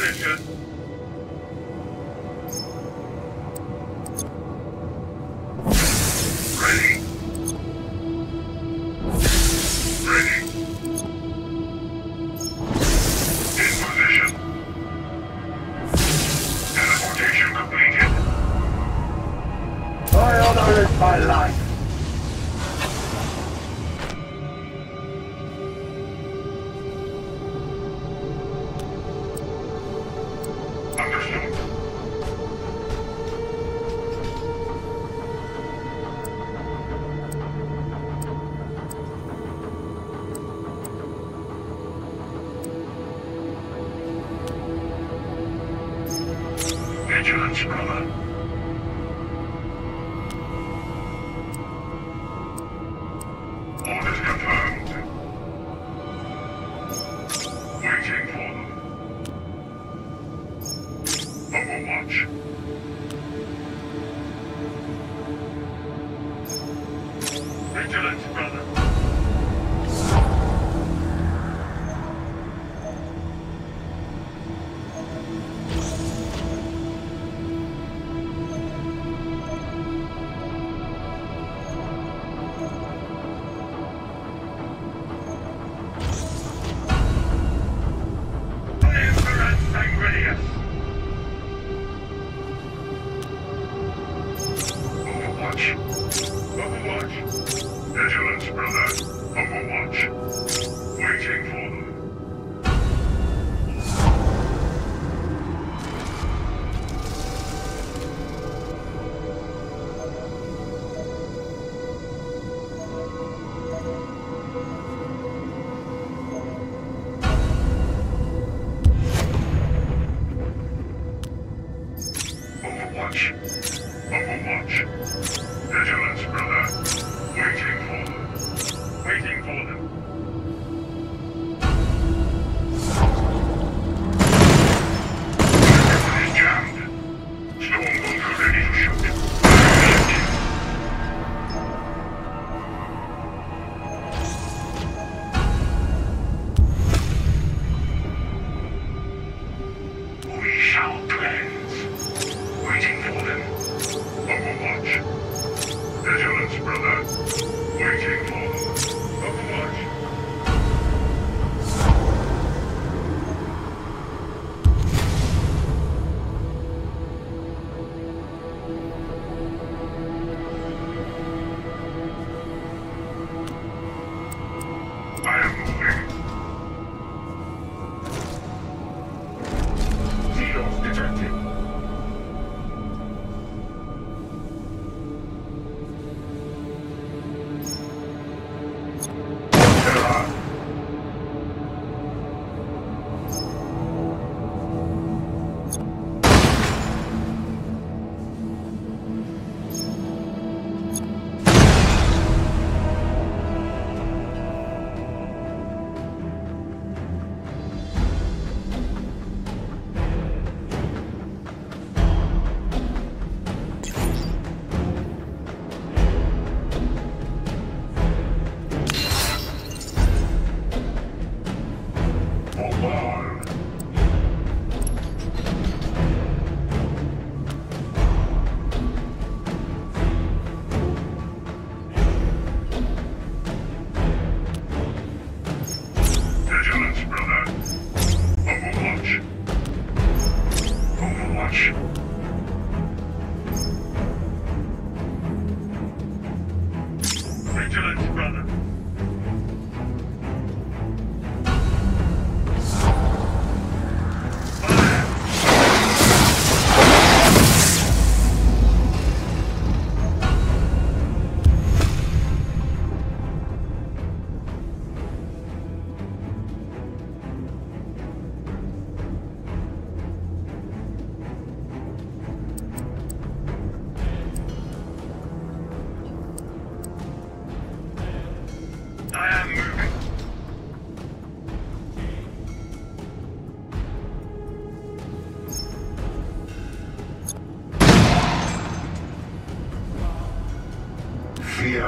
Position.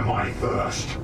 My thirst.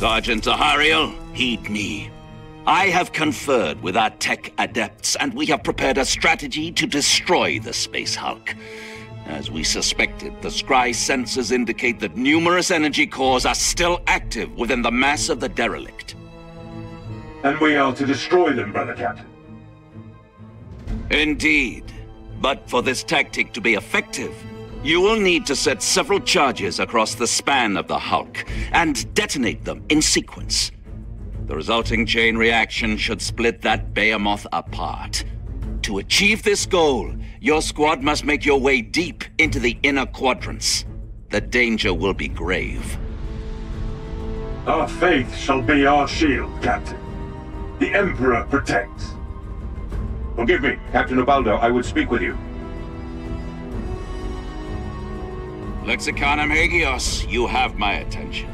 Sergeant Zahariel, heed me. I have conferred with our tech adepts, and we have prepared a strategy to destroy the Space Hulk. As we suspected, the Scry sensors indicate that numerous energy cores are still active within the mass of the derelict. And we are to destroy them, Brother Captain. Indeed. But for this tactic to be effective, you will need to set several charges across the span of the Hulk and detonate them in sequence. The resulting chain reaction should split that behemoth apart. To achieve this goal, your squad must make your way deep into the inner quadrants. The danger will be grave. Our faith shall be our shield, Captain. The Emperor protects. Forgive me, Captain Ubaldo, I would speak with you. Lexicanium Hagios, you have my attention.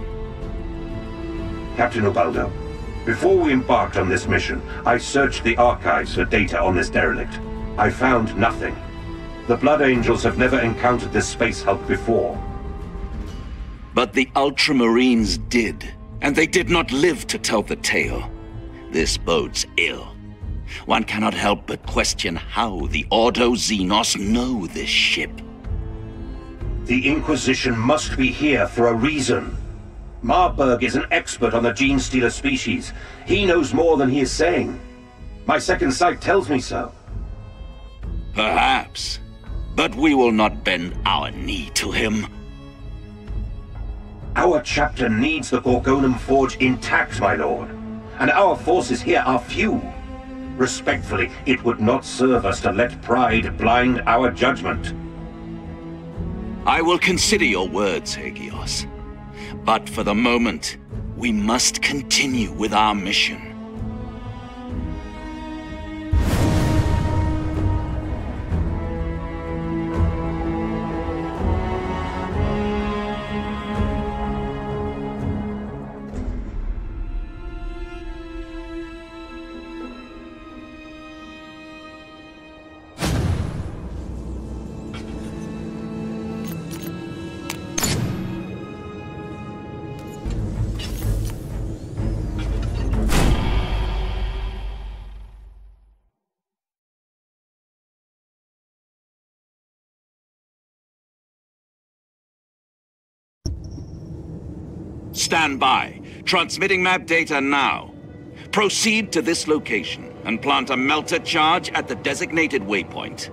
Captain Ubaldo, before we embarked on this mission, I searched the archives for data on this derelict. I found nothing. The Blood Angels have never encountered this space hulk before. But the Ultramarines did, and they did not live to tell the tale. This bodes ill. One cannot help but question how the Ordo Xenos know this ship. The Inquisition must be here for a reason. Marburg is an expert on the genestealer species. He knows more than he is saying. My second sight tells me so. Perhaps. But we will not bend our knee to him. Our chapter needs the Gorgonum Forge intact, my lord. And our forces here are few. Respectfully, it would not serve us to let pride blind our judgment. I will consider your words, Hagios. But for the moment, we must continue with our mission. Stand by. Transmitting map data now. Proceed to this location and plant a melter charge at the designated waypoint.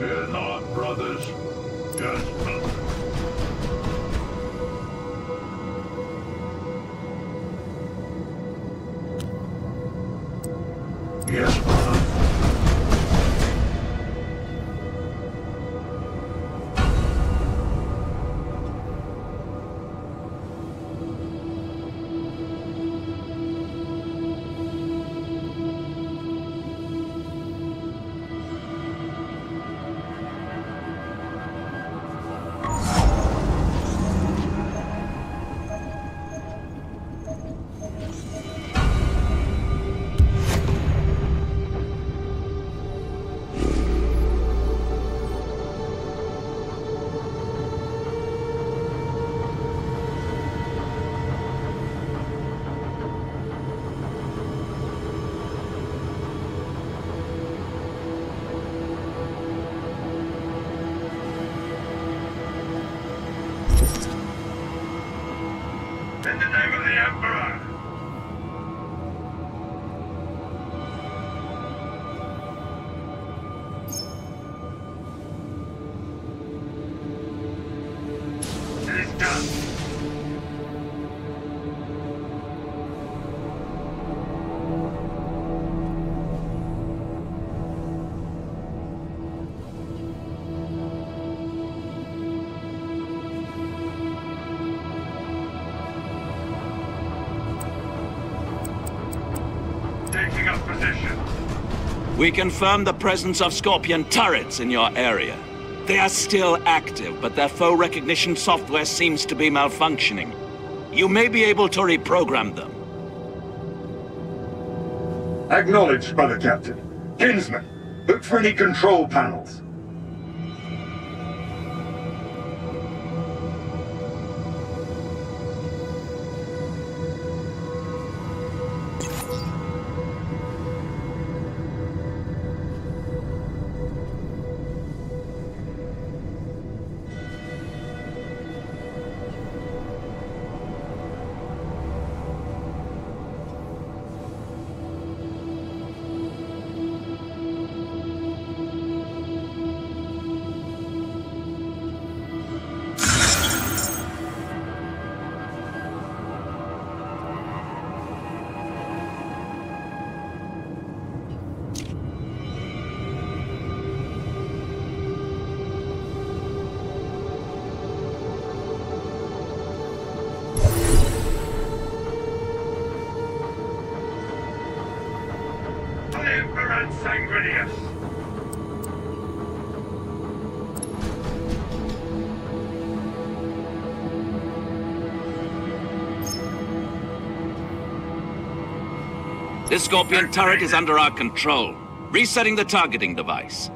Fear not, brothers. Brother. Yes, position. We confirm the presence of Scorpion turrets in your area. They are still active, but their foe recognition software seems to be malfunctioning. You may be able to reprogram them. Acknowledged, Brother Captain. Kinsman, look for any control panels. This Scorpion turret is under our control. Resetting the targeting device.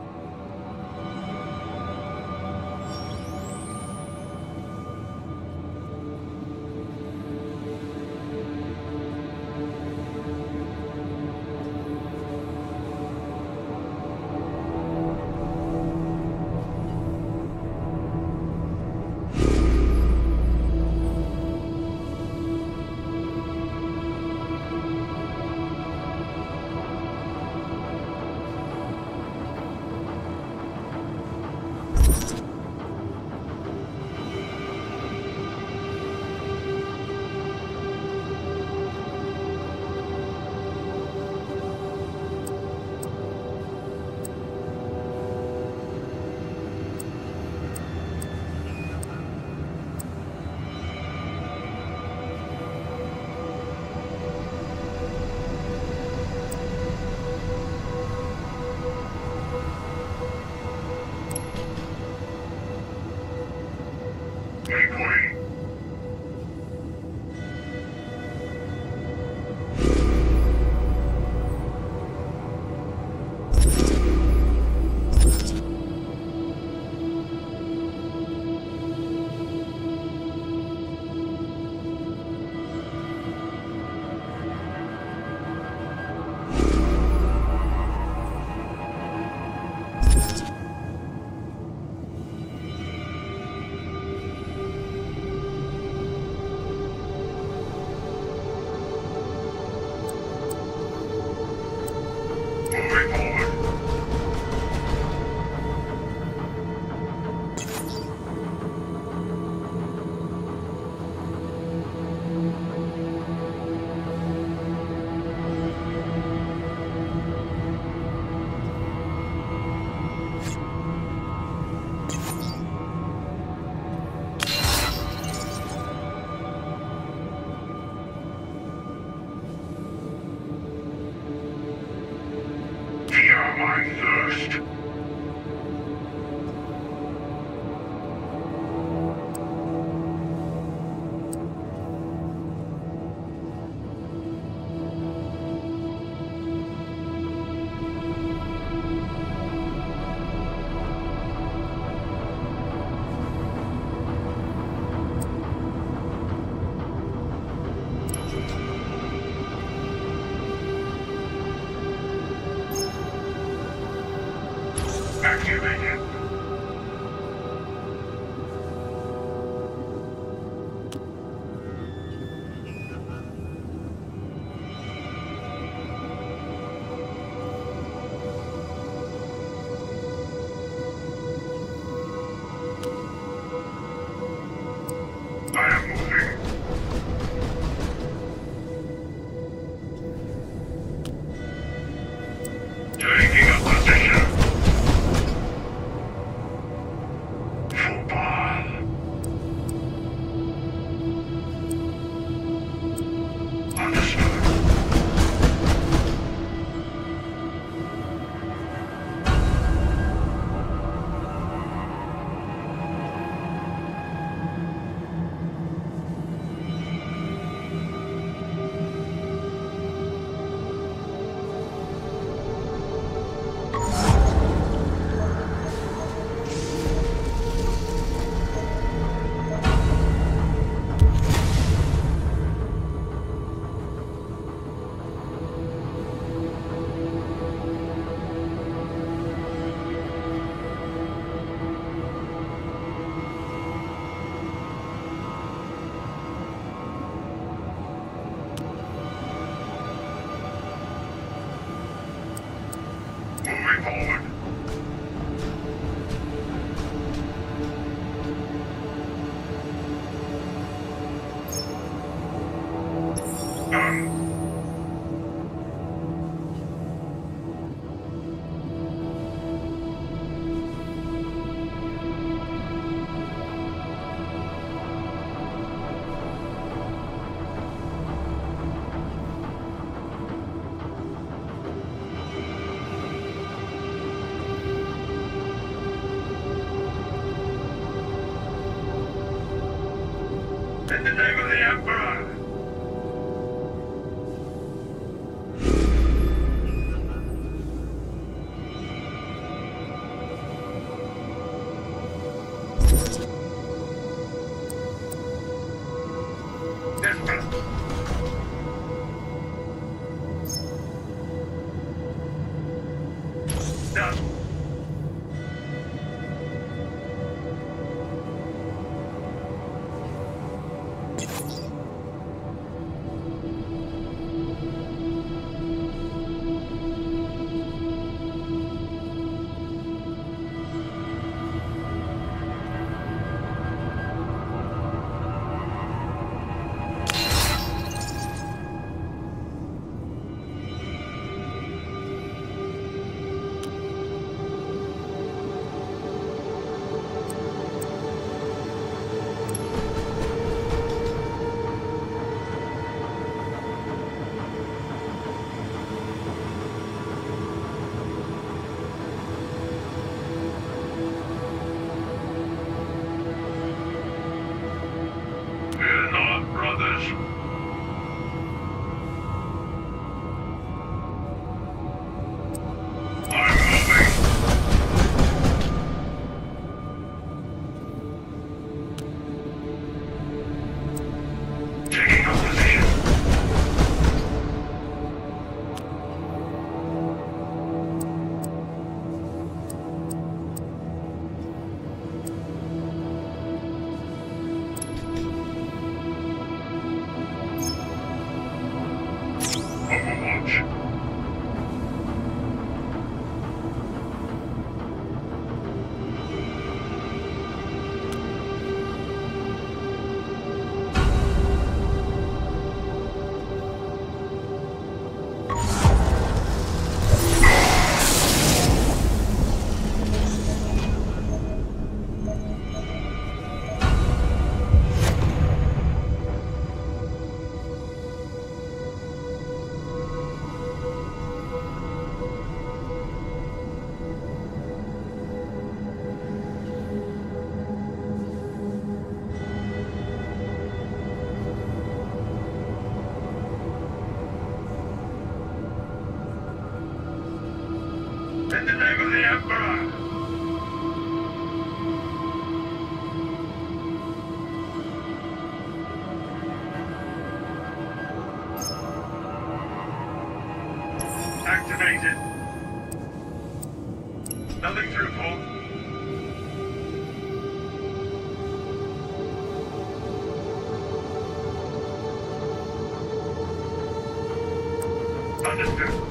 Nothing through, Paul. Understood.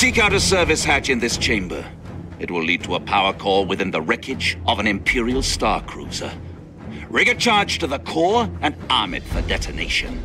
Seek out a service hatch in this chamber. It will lead to a power core within the wreckage of an Imperial Star Cruiser. Rig a charge to the core and arm it for detonation.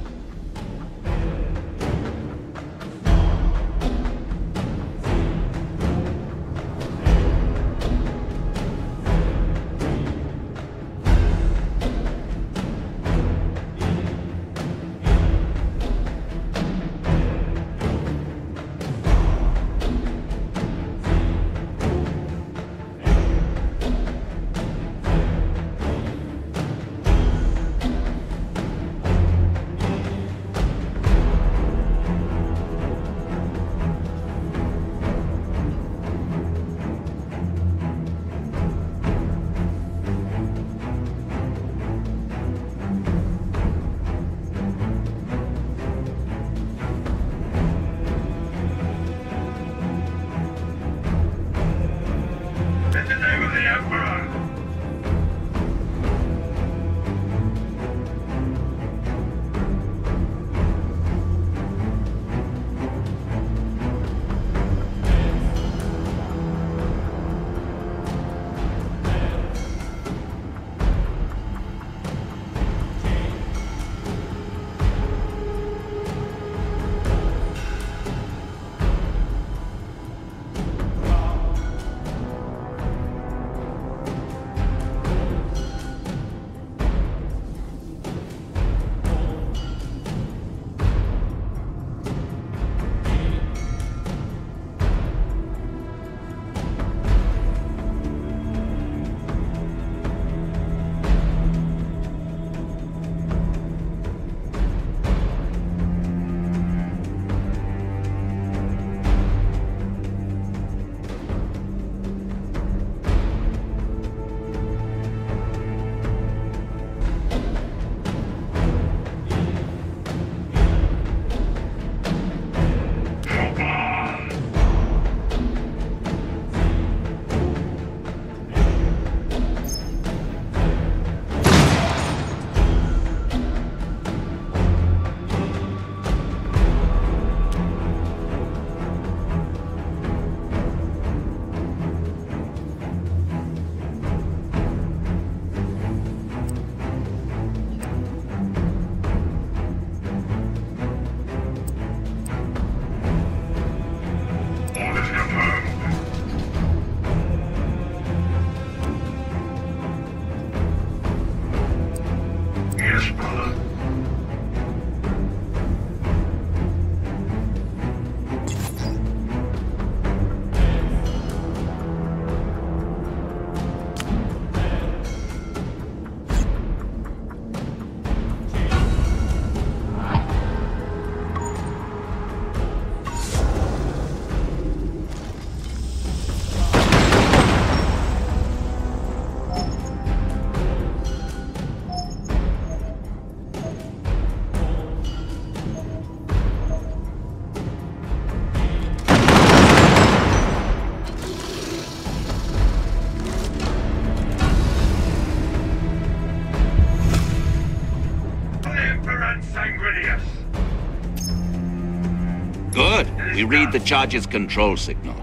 We read the charge's control signal.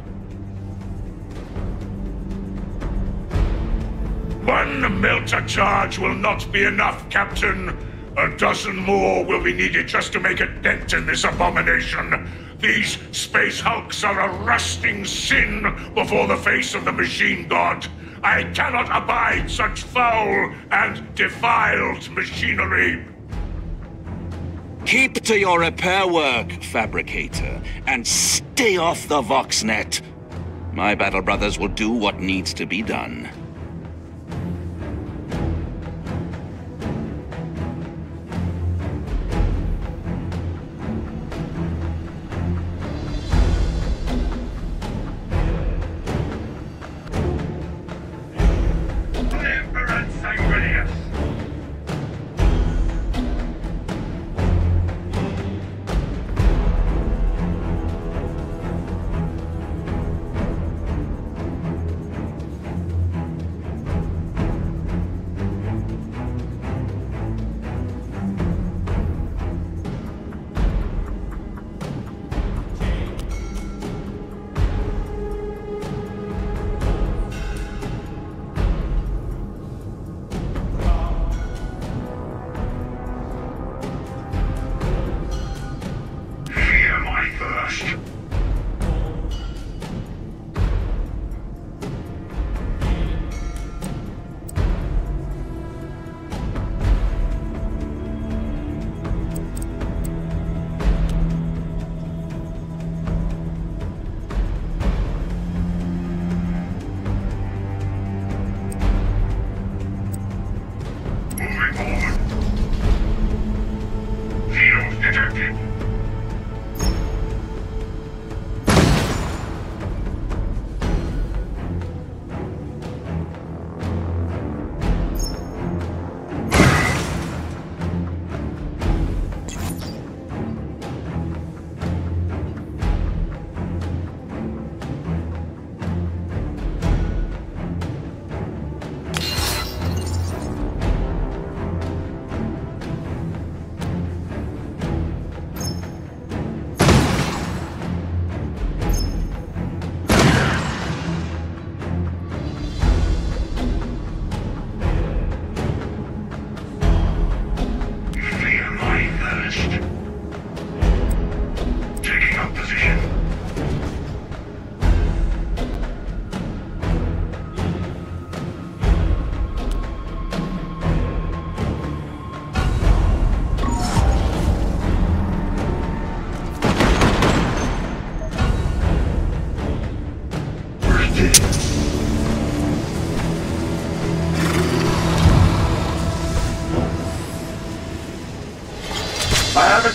One melter charge will not be enough, Captain. A dozen more will be needed just to make a dent in this abomination. These space hulks are a rusting sin before the face of the machine god. I cannot abide such foul and defiled machinery. Keep to your repair work, Fabricator, and stay off the Voxnet. My battle brothers will do what needs to be done.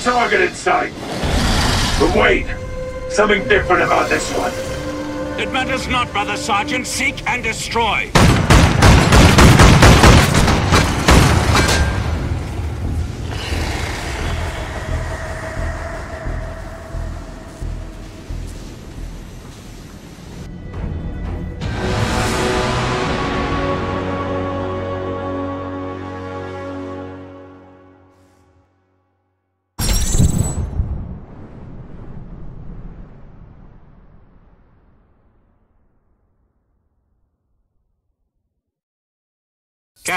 Target in sight. But wait, something different about this one. It matters not, Brother Sergeant. Seek and destroy.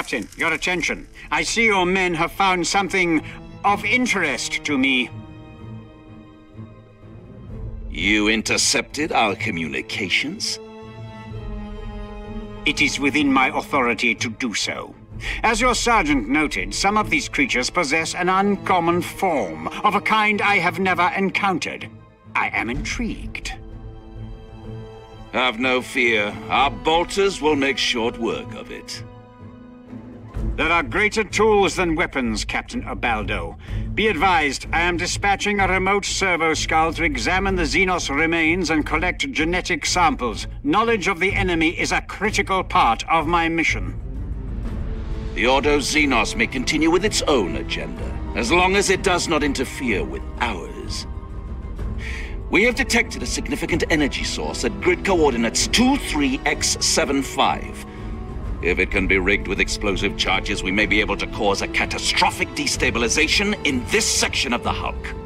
Captain, your attention. I see your men have found something of interest to me. You intercepted our communications? It is within my authority to do so. As your sergeant noted, some of these creatures possess an uncommon form, of a kind I have never encountered. I am intrigued. Have no fear. Our bolters will make short work of it. There are greater tools than weapons, Captain Ubaldo. Be advised, I am dispatching a remote servo skull to examine the Xenos remains and collect genetic samples. Knowledge of the enemy is a critical part of my mission. The Ordo Xenos may continue with its own agenda, as long as it does not interfere with ours. We have detected a significant energy source at grid coordinates 23x75. If it can be rigged with explosive charges, we may be able to cause a catastrophic destabilization in this section of the Hulk.